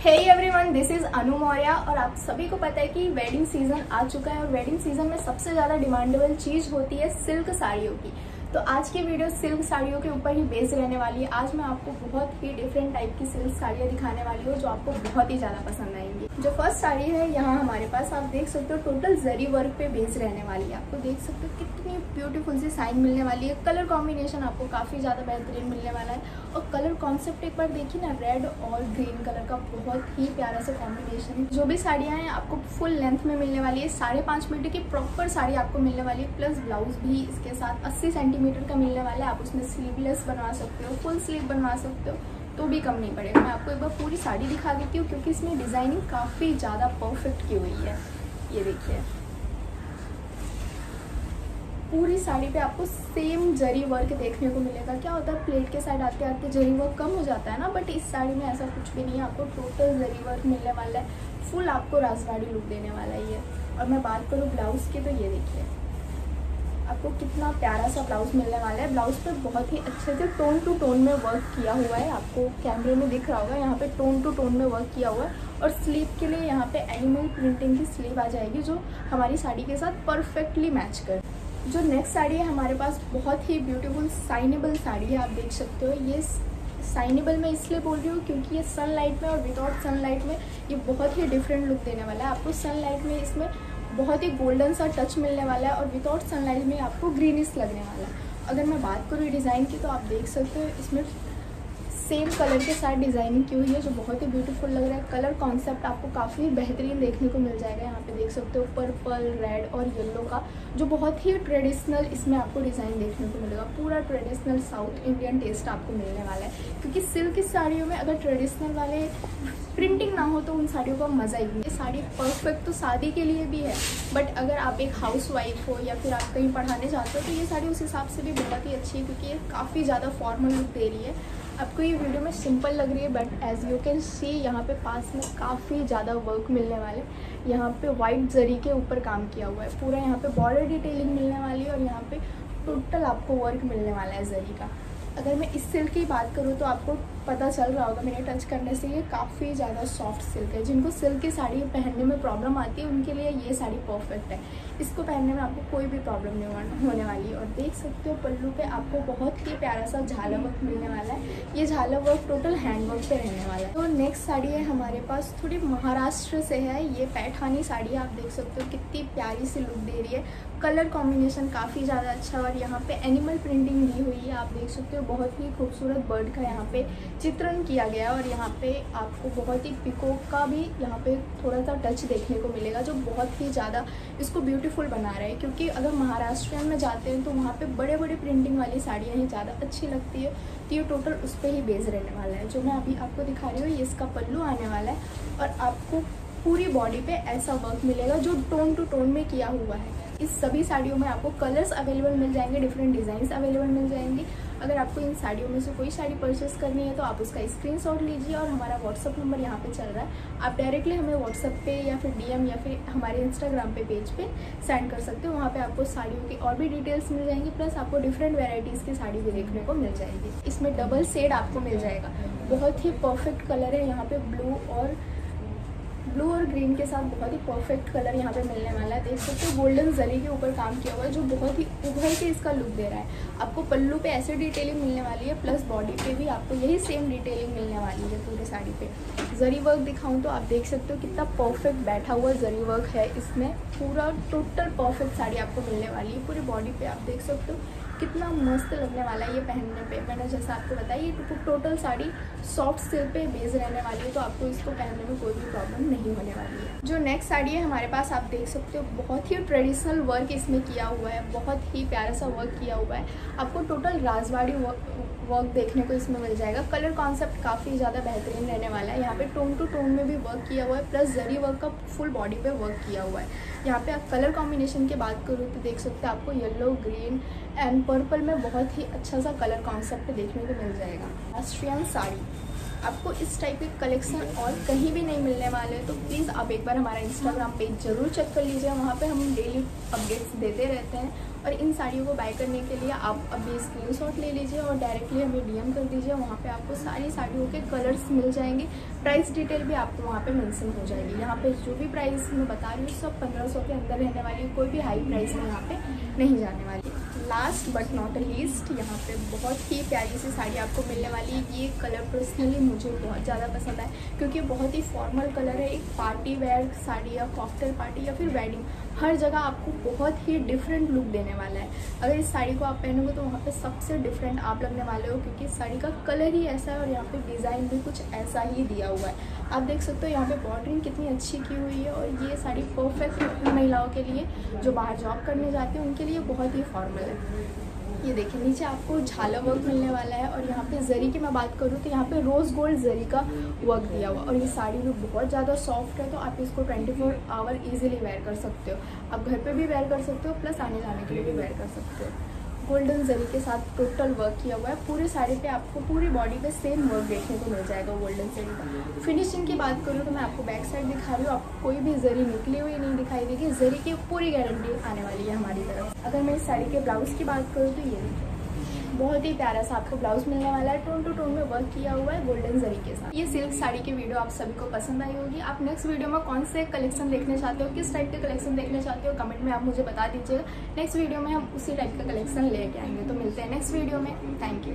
Hey everyone this is Anu Maurya और आप सभी को पता है कि वेडिंग सीज़न आ चुका है और वेडिंग सीज़न में सबसे ज़्यादा डिमांडेबल चीज़ होती है सिल्क साड़ियों की। तो आज की वीडियो सिल्क साड़ियों के ऊपर ही बेस्ड रहने वाली है। आज मैं आपको बहुत ही डिफरेंट टाइप की सिल्क साड़ियाँ दिखाने वाली हूँ, जो आपको बहुत ही ज़्यादा पसंद आएँगी। जो फ़र्स्ट साड़ी है, यहाँ हमारे पास आप देख सकते हो टोटल जरी वर्क पे बेस्ड रहने वाली है। आपको देख सकते हो कितनी ब्यूटीफुल सी साइन मिलने वाली है। कलर कॉम्बिनेशन आपको काफ़ी ज़्यादा बेहतरीन मिलने वाला है। और कलर कॉन्सेप्ट एक बार देखिए ना रेड और ग्रीन कलर का बहुत ही प्यारा सा कॉम्बिनेशन जो भी साड़ियाँ हैं, आपको फुल लेंथ में मिलने वाली है। साढ़े मीटर की प्रॉपर साड़ी आपको मिलने वाली है। प्लस ब्लाउज भी इसके साथ अस्सी सेंटीमीटर सेंटीमीटर का मिलने वाला है, आप उसमें स्लीवलेस बनवा सकते हो फुल स्लीव बनवा सकते हो तो भी कम नहीं पड़ेगा। मैं आपको एक बार पूरी साड़ी दिखा देती हूँ, क्योंकि इसमें डिज़ाइनिंग काफ़ी ज़्यादा परफेक्ट की हुई है। ये देखिए। पूरी साड़ी पे आपको सेम जरी वर्क देखने को मिलेगा। क्या होता है प्लेट के साइड आते आते जरी वर्क कम हो जाता है ना बट इस साड़ी में ऐसा कुछ भी नहीं है। आपको टोटल जरी वर्क मिलने वाला है फुल आपको राजवाड़ी लुक देने वाला ही है और मैं बात करूँ ब्लाउज़ की तो ये देखिए। आपको कितना प्यारा सा ब्लाउज मिलने वाला है। ब्लाउज पर बहुत ही अच्छे से टोन टू टोन में वर्क किया हुआ है। आपको कैमरे में दिख रहा होगा, यहाँ पे टोन टू टोन में वर्क किया हुआ है। और स्लीव के लिए यहाँ पे एनिमल प्रिंटिंग की स्लीव आ जाएगी, जो हमारी साड़ी के साथ परफेक्टली मैच कर। जो नेक्स्ट साड़ी है, हमारे पास बहुत ही ब्यूटीफुल साइनेबल साड़ी है, आप देख सकते हो। ये साइनेबल मैं इसलिए बोल रही हूँ क्योंकि ये सनलाइट में और विदाउट सनलाइट में ये बहुत ही डिफरेंट लुक देने वाला है। आपको सनलाइट में इसमें बहुत ही गोल्डन सा टच मिलने वाला है और विदाउट सनलाइट में आपको ग्रीनिश लगने वाला है। अगर मैं बात करूँ डिज़ाइन की तो आप देख सकते हो इसमें सेम कलर के साथ डिज़ाइनिंग की हुई है, जो बहुत ही ब्यूटीफुल लग रहा है। कलर कॉन्सेप्ट आपको काफ़ी बेहतरीन देखने को मिल जाएगा। यहाँ पे देख सकते हो पर्पल रेड और येलो का, जो बहुत ही ट्रेडिशनल इसमें आपको डिज़ाइन देखने को मिलेगा। पूरा ट्रेडिशनल साउथ इंडियन टेस्ट आपको मिलने वाला है। क्योंकि सिल्क की साड़ियों में अगर ट्रेडिशनल वाले प्रिंटिंग ना हो तो उन साड़ियों का मज़ा ही नहीं। साड़ी परफेक्ट तो शादी के लिए भी है बट अगर आप एक हाउस वाइफ हो या फिर आप कहीं पढ़ाने जाते हो तो ये साड़ी उस हिसाब से भी बहुत ही अच्छी है, क्योंकि ये काफ़ी ज़्यादा फॉर्मल लुक दे रही है। आपको ये वीडियो में सिंपल लग रही है but as you can see यहाँ पे पास में काफ़ी ज़्यादा वर्क मिलने वाले। यहाँ पे वाइट जरी के ऊपर काम किया हुआ है, पूरा यहाँ पे बॉर्डर डिटेलिंग मिलने वाली है और यहाँ पे टोटल आपको वर्क मिलने वाला है जरी का। अगर मैं इस सिल्क की बात करूँ तो आपको पता चल रहा होगा, मेरे टच करने से ये काफ़ी ज़्यादा सॉफ्ट सिल्क है। जिनको सिल्क की साड़ी पहनने में प्रॉब्लम आती है, उनके लिए ये साड़ी परफेक्ट है। इसको पहनने में आपको कोई भी प्रॉब्लम नहीं होने वाली और देख सकते हो पल्लू पे आपको बहुत ही प्यारा सा झाला वर्क मिलने वाला है। ये झाला वर्क टोटल हैंड वर्क रहने वाला है। तो नेक्स्ट साड़ी है हमारे पास, थोड़ी महाराष्ट्र से है। ये पैठानी साड़ी आप देख सकते हो, कितनी प्यारी सी लुक दे रही है। कलर कॉम्बिनेशन काफ़ी ज़्यादा अच्छा और यहाँ पे एनिमल प्रिंटिंग दी हुई है, आप देख सकते हो। बहुत ही खूबसूरत बर्ड का यहाँ पे चित्रण किया गया और यहाँ पे आपको बहुत ही पिकोक का भी यहाँ पे थोड़ा सा टच देखने को मिलेगा, जो बहुत ही ज़्यादा इसको ब्यूटीफुल बना रहा है। क्योंकि अगर महाराष्ट्र में जाते हैं तो वहाँ पर बड़े बड़े प्रिंटिंग वाली साड़ियाँ ही ज़्यादा अच्छी लगती है तो ये टोटल उस पर ही बेस रहने वाला है। जो मैं अभी आपको दिखा रही हूँ, ये इसका पल्लू आने वाला है और आपको पूरी बॉडी पे ऐसा वर्क मिलेगा जो टोन टू टोन में किया हुआ है। इस सभी साड़ियों में आपको कलर्स अवेलेबल मिल जाएँगे डिफरेंट डिज़ाइन अवेलेबल मिल जाएँगे अगर आपको इन साड़ियों में से कोई साड़ी परचेस करनी है तो आप उसका स्क्रीनशॉट लीजिए और हमारा व्हाट्सअप नंबर यहाँ पर चल रहा है। आप डायरेक्टली हमें व्हाट्सअप पे या फिर डीएम या फिर हमारे इंस्टाग्राम पे पेज पे सेंड कर सकते हो। वहाँ पे आपको साड़ियों की और भी डिटेल्स मिल जाएँगी प्लस आपको डिफरेंट वेराइटीज़ की साड़ी भी देखने को मिल जाएगी। इसमें डबल सेड आपको मिल जाएगा। बहुत ही परफेक्ट कलर है। यहाँ पे ब्लू और ब्लू और ग्रीन के साथ बहुत ही परफेक्ट कलर यहाँ पे मिलने वाला है। देख सकते हो गोल्डन जरी के ऊपर काम किया हुआ है, जो बहुत ही उभर के इसका लुक दे रहा है। आपको पल्लू पे ऐसे डिटेलिंग मिलने वाली है प्लस बॉडी पे भी आपको यही सेम डिटेलिंग मिलने वाली है पूरे साड़ी पे। जरी वर्क दिखाऊँ तो आप देख सकते हो कितना परफेक्ट बैठा हुआ जरी वर्क है। इसमें पूरा टोटल परफेक्ट साड़ी आपको मिलने वाली है। पूरी बॉडी पे आप देख सकते हो कितना मस्त लगने वाला है ये पहनने पे। मैंने जैसा आपको बताया, ये टोटल साड़ी सॉफ्ट सिल्क पे बेस रहने वाली है तो आपको इसको पहनने में कोई भी प्रॉब्लम नहीं होने वाली है। जो नेक्स्ट साड़ी है हमारे पास, आप देख सकते हो, बहुत ही ट्रेडिशनल वर्क इसमें किया हुआ है, बहुत ही प्यारा सा वर्क किया हुआ है। आपको टोटल राजवाड़ी वर्क वर्क देखने को इसमें मिल जाएगा। कलर कॉन्सेप्ट काफ़ी ज़्यादा बेहतरीन रहने वाला है। यहाँ पे टोन टू टोन में भी वर्क किया हुआ है प्लस जरी वर्क का फुल बॉडी पे वर्क किया हुआ है। यहाँ पे आप कलर कॉम्बिनेशन की बात करूँ तो देख सकते हैं आपको येलो ग्रीन एंड पर्पल में बहुत ही अच्छा सा कलर कॉन्सेप्ट देखने को मिल जाएगा। ऑस्ट्रियन साड़ी। आपको इस टाइप के कलेक्शन और कहीं भी नहीं मिलने वाले तो प्लीज़ आप एक बार हमारा इंस्टाग्राम पेज ज़रूर चेक कर लीजिए। वहाँ पे हम डेली अपडेट्स देते रहते हैं और इन साड़ियों को बाय करने के लिए आप अभी स्क्रीन शॉट ले लीजिए और डायरेक्टली हमें डीएम कर दीजिए। वहाँ पे आपको सारी साड़ियों के कलर्स मिल जाएँगे। प्राइस डिटेल भी आपको वहाँ पे मेंशन हो जाएगी। यहाँ पे जो भी प्राइस मैं बता रही हूँ, सब पंद्रह के अंदर रहने वाली कोई भी हाई प्राइस में यहाँ पे नहीं जाने वाली। लास्ट बट नॉट लीस्ट यहाँ पे बहुत ही प्यारी सी साड़ी आपको मिलने वाली है। ये कलर पर्सनली मुझे बहुत ज़्यादा पसंद है, क्योंकि बहुत ही फॉर्मल कलर है। एक पार्टी वेयर साड़ी या कॉकटेल पार्टी या फिर वेडिंग हर जगह आपको बहुत ही डिफरेंट लुक देने वाला है। अगर इस साड़ी को आप पहनोगे तो वहाँ पे सबसे डिफरेंट आप लगने वाले हो, क्योंकि साड़ी का कलर ही ऐसा है और यहाँ पे डिज़ाइन भी कुछ ऐसा ही दिया हुआ है। आप देख सकते हो यहाँ पे बॉर्डरिंग कितनी अच्छी की हुई है और ये साड़ी परफेक्ट महिलाओं के लिए, जो बाहर जॉब करने जाते हैं, उनके लिए बहुत ही फॉर्मल है। ये देखिए, नीचे आपको झाला वर्क मिलने वाला है और यहाँ पे जरी की मैं बात करूँ तो यहाँ पे रोज़ गोल्ड जरी का वर्क दिया हुआ और ये साड़ी भी बहुत ज़्यादा सॉफ्ट है तो आप इसको 24 फोर आवर ईजिली वेयर कर सकते हो। आप घर पे भी वेयर कर सकते हो प्लस आने जाने के लिए भी वेयर कर सकते हो। गोल्डन जरी के साथ टोटल वर्क किया हुआ है। पूरे साड़ी पे आपको पूरी बॉडी पे सेम वर्क देखने को मिल जाएगा गोल्डन जरी का। फिनिशिंग की बात करूँ तो मैं आपको बैक साइड दिखा रही हूँ। आपको कोई भी जरी निकली हुई नहीं दिखाई देगी। जरी की पूरी गारंटी आने वाली है हमारी तरफ़ अगर मैं इस साड़ी के ब्लाउज की बात करूँ तो ये देखिए। बहुत ही प्यारा सा आपको ब्लाउज मिलने वाला है। टोन टू टोन में वर्क किया हुआ है गोल्डन जरी के साथ। ये सिल्क साड़ी की वीडियो आप सभी को पसंद आई होगी। आप नेक्स्ट वीडियो में कौन से कलेक्शन देखने चाहते हो, किस टाइप के कलेक्शन देखने चाहते हो कमेंट में आप मुझे बता दीजिएगा। नेक्स्ट वीडियो में हम उसी टाइप का कलेक्शन लेके आएँगे। तो मिलते हैं नेक्स्ट वीडियो में। Thank you